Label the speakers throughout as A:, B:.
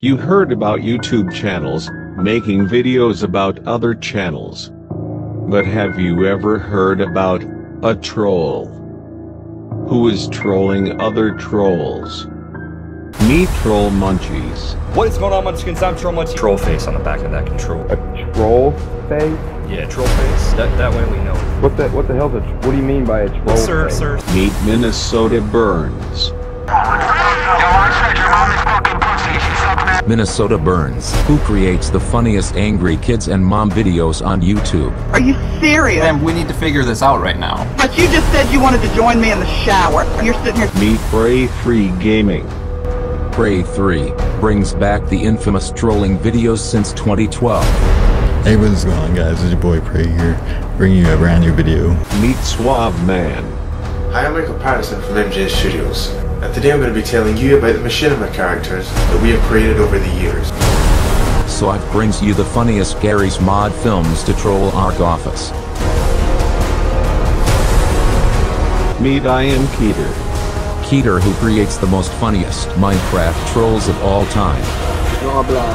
A: You heard about YouTube channels making videos about other channels. But have you ever heard about a troll who is trolling other trolls? Meet Troll Munchies.
B: What is going on, Munchkins? I'm Troll Munchie. Troll face on the back of that control.
C: A troll face?
B: Yeah, troll face. That, that way we know.
C: What the what the hell's a what do you mean by a troll
B: sir,
C: face?
B: sir.
A: Meet Minnesota Burns.
D: Minnesota Burns, who creates the funniest angry kids and mom videos on YouTube.
E: Are you serious?
F: Ma'am, we need to figure this out right now.
E: But you just said you wanted to join me in the shower. You're sitting here.
A: Meet Pray 3 Gaming.
D: Pray 3 brings back the infamous trolling videos since 2012.
G: Hey, what's going on guys? It's your boy Pray here, bringing you a brand new video.
A: Meet Suave Man.
H: Hi, I'm Michael Patterson from MJ Studios, and today I'm going to be telling you about the machinima characters that we have created over the years.
D: Suave brings you the funniest Garry's Mod films to Trollarch Office.
A: Meet Ian Keeter.
D: Keeter who creates the most funniest Minecraft trolls of all time.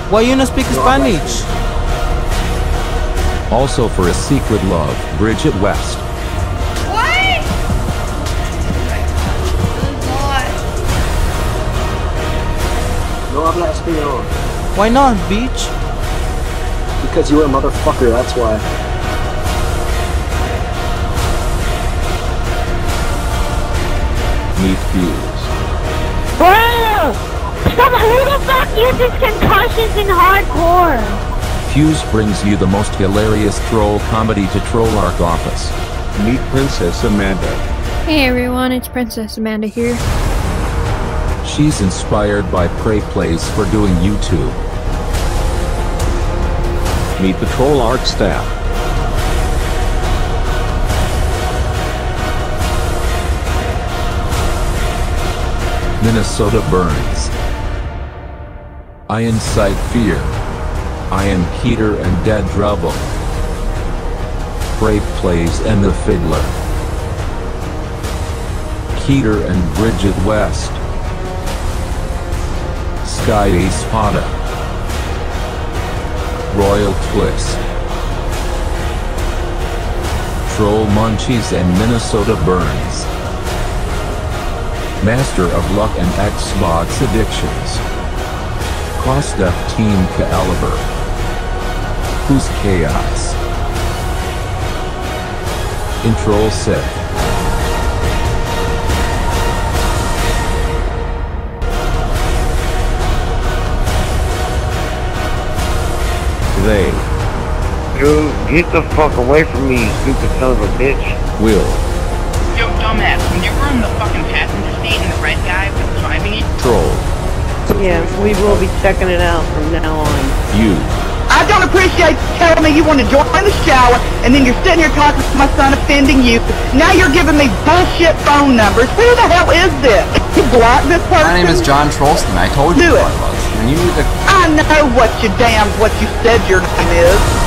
I: Why you not speak Spanish?
D: Also for a secret love, Bridgette West.
J: No habla español.
I: Why not, bitch?
J: Because you're a motherfucker, that's why.
A: Meet Fuse.
K: Bro! Stop, who the fuck uses concussions in hardcore?
D: Fuse brings you the most hilarious troll comedy to Trollarch Office.
A: Meet Princess Amanda.
L: Hey everyone, it's Princess Amanda here.
D: She's inspired by Pray Plays for doing YouTube.
A: Meet the Trollarch staff.
D: Minnesota Burns. I incite fear. I am Keeter and Dead Trouble. Prey Plays and the Fiddler. Keeter and Bridgette West. Sky Espada. Royal Twist. Troll Munchies and Minnesota Burns. Master of Luck and Xbox Addictions. Costa Team Caliber. Who's Chaos? Introl Sith.
A: They
M: Dude, get the fuck away from me, you stupid son of a bitch.
A: will
N: Yo, dumbass, when you were in the fucking passenger seat and the red guy was driving it,
A: troll
O: Yeah, we will be checking it out from now on.
A: you.
E: I don't appreciate you telling me you want to join the shower, and then you're sitting here talking to my son, offending you. Now you're giving me bullshit phone numbers. Who the hell is this? You block this person?
F: My name is John Trollston. I told you
E: Do
F: who
E: it. I. Know what you damn what you said your name is.